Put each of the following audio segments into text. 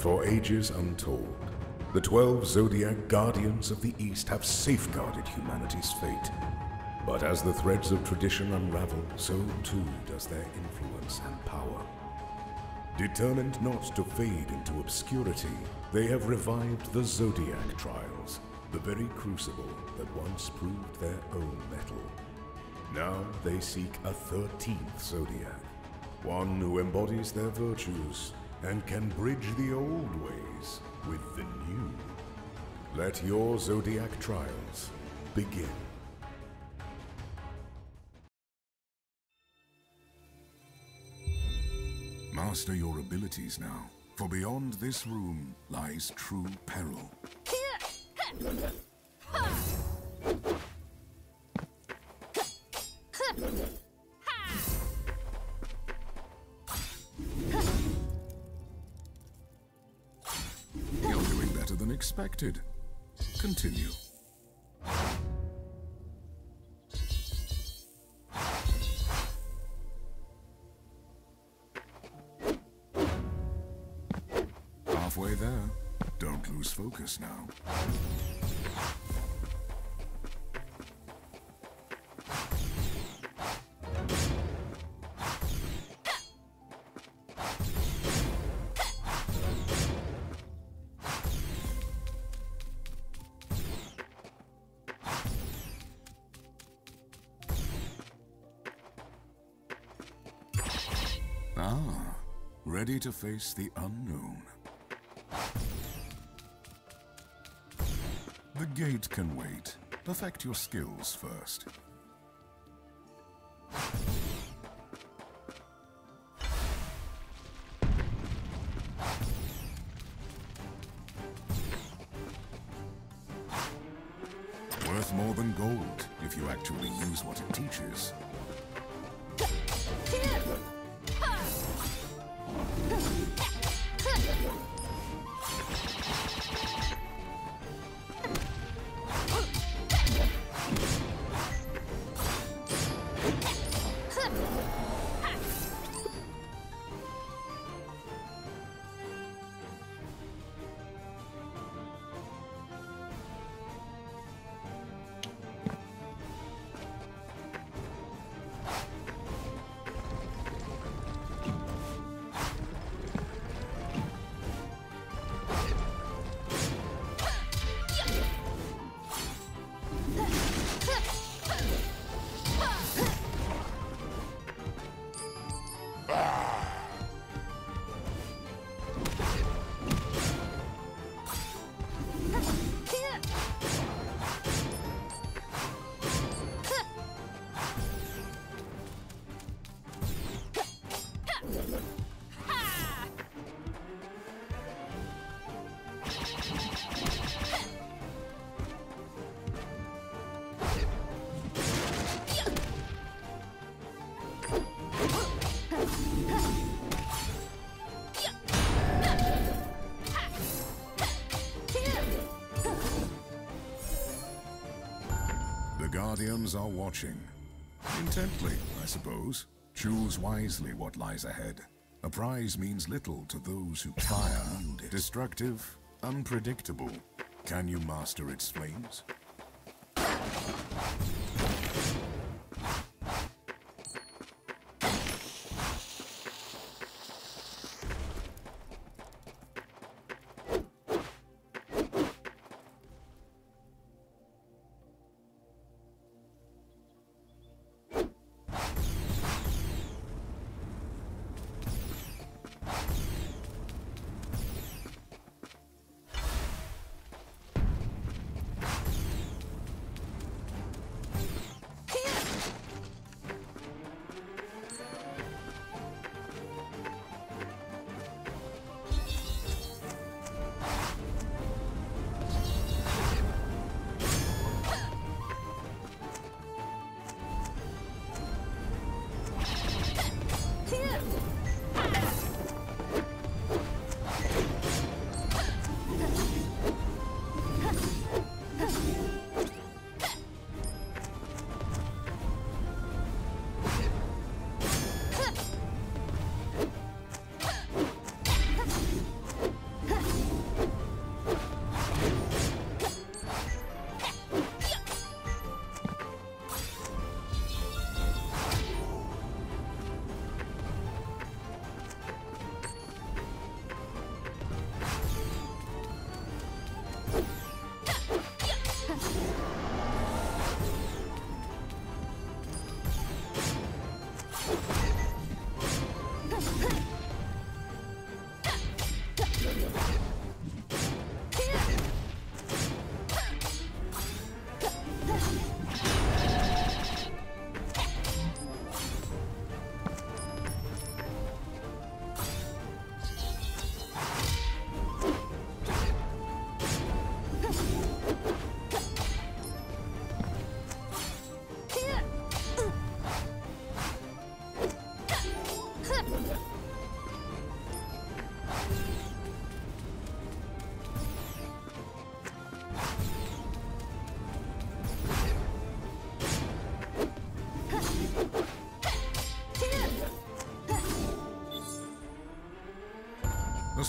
For ages untold, the Twelve Zodiac Guardians of the East have safeguarded humanity's fate. But as the threads of tradition unravel, so too does their influence and power. Determined not to fade into obscurity, they have revived the Zodiac Trials, the very crucible that once proved their own mettle. Now they seek a 13th Zodiac, one who embodies their virtues and can bridge the old ways with the new. Let your Zodiac Trials begin. Master your abilities now, for beyond this room lies true peril. Continue. Halfway there. Don't lose focus now. To face the unknown. The gate can wait. Perfect your skills first. Are watching. Intently, I suppose. Choose wisely what lies ahead. A prize means little to those who fire. Destructive, unpredictable. Can you master its flames?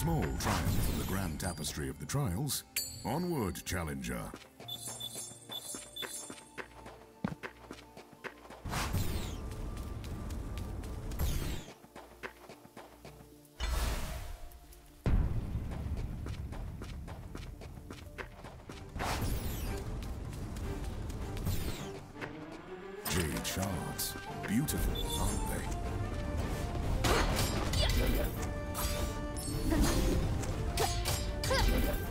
Small triumph in the grand tapestry of the trials. Onward, challenger. Jade shards. Beautiful, aren't they? Ha!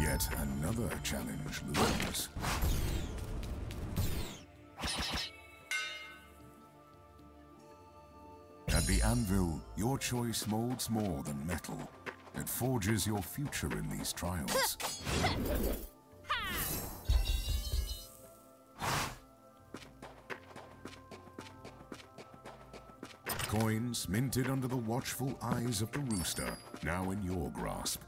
Yet another challenge looms. At the anvil, your choice molds more than metal. It forges your future in these trials. Coins minted under the watchful eyes of the rooster, now in your grasp.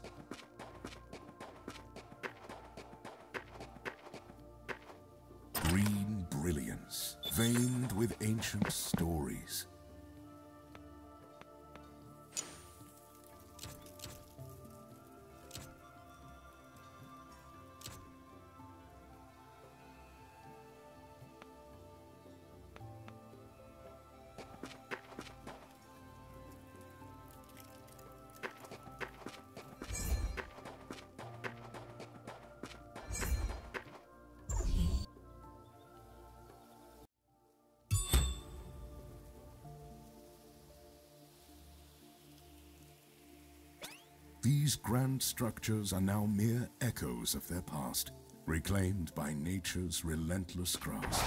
Green brilliance, veined with ancient stories. These grand structures are now mere echoes of their past, reclaimed by nature's relentless grasp.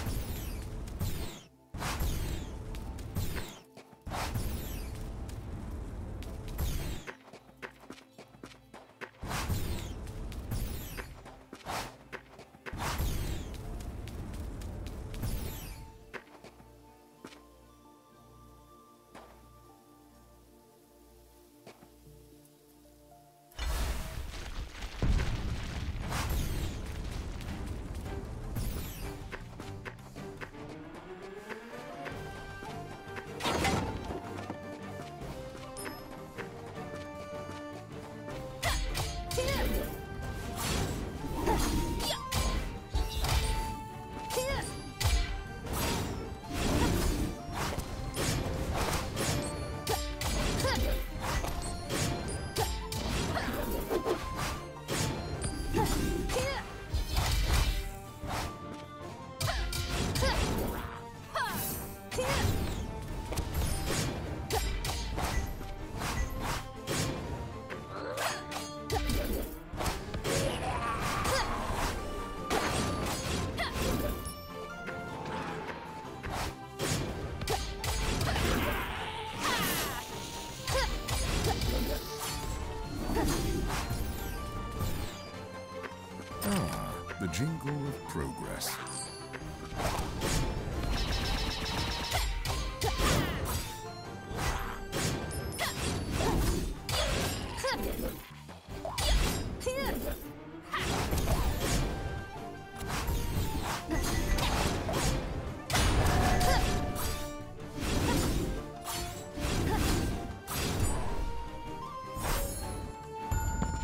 Jingle of progress.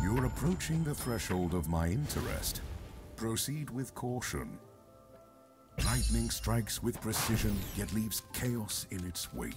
You're approaching the threshold of my interest. Proceed with caution. Lightning strikes with precision, yet leaves chaos in its wake.